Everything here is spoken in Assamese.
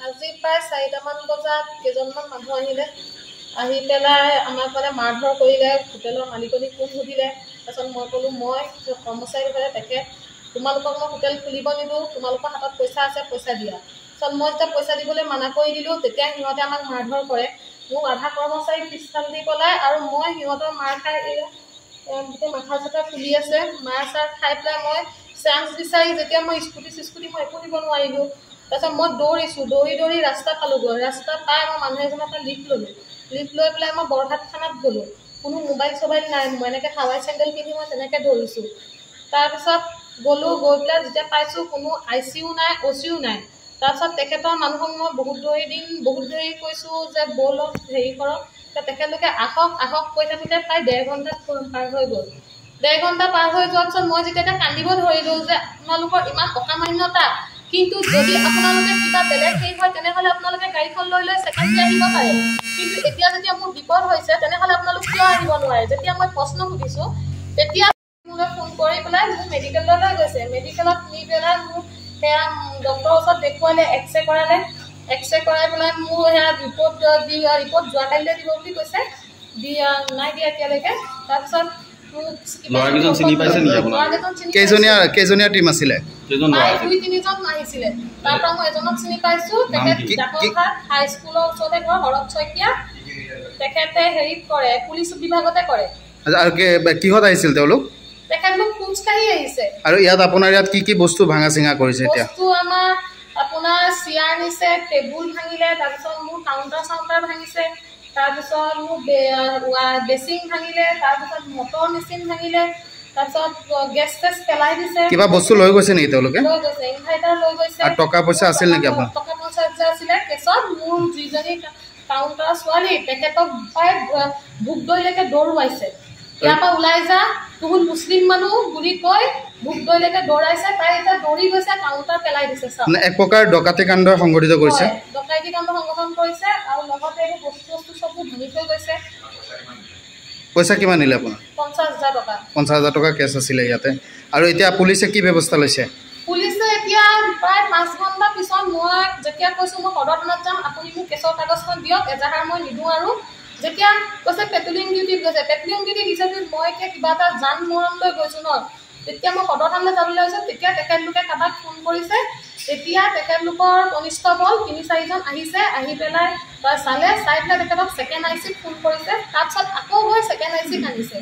চাৰিটামান বজাত কেইজনমান মানুহ আহিলে। আহি পেলাই আমাক মানে মাৰধৰ কৰিলে হোটেলৰ মালিকনী কোন সুধিলে। তাৰপিছত মই ক'লোঁ মই কৰ্মচাৰী হ'লে তেখেত তোমালোকক মই হোটেল খুলিব নিদিওঁ তোমালোকৰ হাতত পইচা আছে পইচা দিয়া। তাৰপিছত মই যেতিয়া পইচা দিবলৈ মানা কৰি দিলোঁ তেতিয়া সিহঁতে আমাক মাৰধৰ কৰে। মোক আধা কৰ্মচাৰী পিছফাল দি পেলাই আৰু মই সিহঁতৰ মাৰ খাই গোটেই মাথা চাথা ফুলি আছে। মাৰ চাৰ খাই পেলাই মই চান্স বিচাৰি যেতিয়া মই স্কুটি চিস্কুটি মই একো দিব নোৱাৰিলোঁ। তাৰপিছত মই দৌৰিছোঁ দৌৰি দৌৰি ৰাস্তা পালোঁগৈ। ৰাস্তা পাই মই মানুহ এজনৰ পৰা লিফ্ট ল'লোঁ। লিফ্ট লৈ পেলাই মই বৰহাট থানাত গ'লোঁ। কোনো মোবাইল চবাইল নাই মই এনেকৈ হাৱাই চেণ্ডেল পিন্ধি মই তেনেকৈ দৌৰিছোঁ। তাৰপিছত গ'লোঁ গৈ পেলাই যেতিয়া পাইছোঁ কোনো আই চি ইউ নাই অ' চি ইউ নাই। তাৰপিছত তেখেতৰ মানুহক মই বহুত দেৰি দিন বহুত দেৰি কৈছোঁ যে ব'লক হেৰি কৰক। তেখেতলোকে আহক আহক কৈ থাকোঁতে প্ৰায় ডেৰ ঘণ্টাত পাৰ হৈ গ'ল। ডেৰ ঘণ্টা পাৰ হৈ যোৱাৰ পিছত মই যেতিয়া কান্দিব ধৰিলোঁ যে আপোনালোকৰ ইমান অসামান্যতা কিন্তু যদি আপোনালোকে কিবা বেলেগ হেৰি হয় তেনেহ'লে আপোনালোকে গাড়ীখন লৈ লৈ ছেকেণ্ডলি আহিব পাৰে। কিন্তু এতিয়া যেতিয়া মোৰ বিপদ হৈছে তেনেহ'লে আপোনালোক কিয় আহিব নোৱাৰে? যেতিয়া মই প্ৰশ্ন সুধিছোঁ তেতিয়া মোলৈ ফোন কৰি পেলাই মোক মেডিকেললৈ গৈছে। মেডিকেলত নি পেলাই মোক সেয়া ডক্টৰৰ ওচৰত দেখুৱালে এক্স ৰে কৰালে এক্স ৰে কৰাই পেলাই মোৰ সেয়া ৰিপৰ্ট দি ৰিপৰ্ট যোৱাকালিলৈ দিব বুলি কৈছে। দি নাই দিয়া এতিয়ালৈকে। তাৰপিছত ল'ৰাকেইজন চিনি পাইছে নেকি আপোনাক কেইজনীয়া কেইজনীয়া টিম আছিলে? কেইজন ল'ৰা আছিল। দুই তিনিজন আহিছিলে তাৰ পৰা মই এজনক চিনি পাইছো। তেখেত কি? জাকৰঘাট হাইস্কুলৰ ওচৰতে ঘৰ শৰৎ শইকীয়া। তেখেতে হেৰিত কৰে পুলিচ বিভাগতে কৰে। আচ্ছা, আৰু কি- কিহত আহিছিল তেওঁলোক? খোজকাঢ়ি আহিছে। আৰু ইয়াত আপোনাৰ ইয়াত কি কি বস্তু ভাঙা চিঙা কৰিছে এতিয়া? বস্তু আমাৰ আপোনাৰ চিয়াৰ নিছে টেবুল ভাঙিলে তাৰপিছত মোৰ কাউণ্টাৰ চাউণ্টাৰ ভাঙিছে তাৰপিছত মোৰ বেচিং ভাঙিলে তাৰপিছত মটৰ মেচিন ভাঙিলে তাৰপিছত গেছ চেছ পেলাই দিছে। কিবা বস্তু লৈ গৈছে নেকি তেওঁলোকে? লৈ গৈছে ইনভাৰ্টাৰ লৈ গৈছে। আৰু টকা পইচা আছিল নেকি আপোনাৰ? টকা পইচা যে আছিলে কেছত মোৰ যিজনী কাউণ্টাৰ ছোৱালী তেখেতক প্ৰায় ভোগ দৈলৈকে দৌৰুৱাইছে। ইয়াৰ পৰা ওলাই যা তোহোন মুছলিম মানুহ বুলি কৈ ভোগ দৈলৈকে দৌৰাইছে তাই এতিয়া দৌৰি গৈছে কাউণ্টাৰ পেলাই দিছে চাওক। এক প্ৰকাৰ ডকাতি কাণ্ড সংঘটিত কৰিছে। ডকাইতি কাণ্ড সংগঠন কৰিছে আৰু লগতে এইবোৰ বস্তু বস্তু চববোৰ ভাঙি থৈ গৈছে। পইচা কিমান নিলে আপোনাৰ? পঞ্চাছ হাজাৰ টকা। পঞ্চাছ হাজাৰ টকা কেছ আছিলে ইয়াতে। আৰু এতিয়া পুলিচে কি ব্যৱস্থা লৈছে? পুলিচে এতিয়া প্ৰায় পাঁচ ঘণ্টা পিছত মই যেতিয়া কৈছোঁ মই সদৰ থানাত যাম আপুনি মোক কেছৰ কাগজখন দিয়ক এজাহাৰ মই নিদিওঁ আৰু। যেতিয়া কৈছে পেট্ৰলিং ডিউটিত গৈছে পেট্ৰলিং ডিউটি দিছে যদি মই এতিয়া কিবা এটা জান মৰম লৈ গৈছোঁ ন। তেতিয়া মই সদৰ থানালৈ যাবলৈ লৈছোঁ তেতিয়া তেখেতলোকে কাৰোবাক ফোন কৰিছে। তেতিয়া তেখেতলোকৰ কনিষ্টবল তিনি চাৰিজন আহিছে আহি পেলাই চালে চাই পেলাই তেখেতক ছেকেণ্ড আই চিত ফোন কৰিছে। তাৰপিছত আকৌ গৈ ছেকেণ্ড আই চিত আনিছে।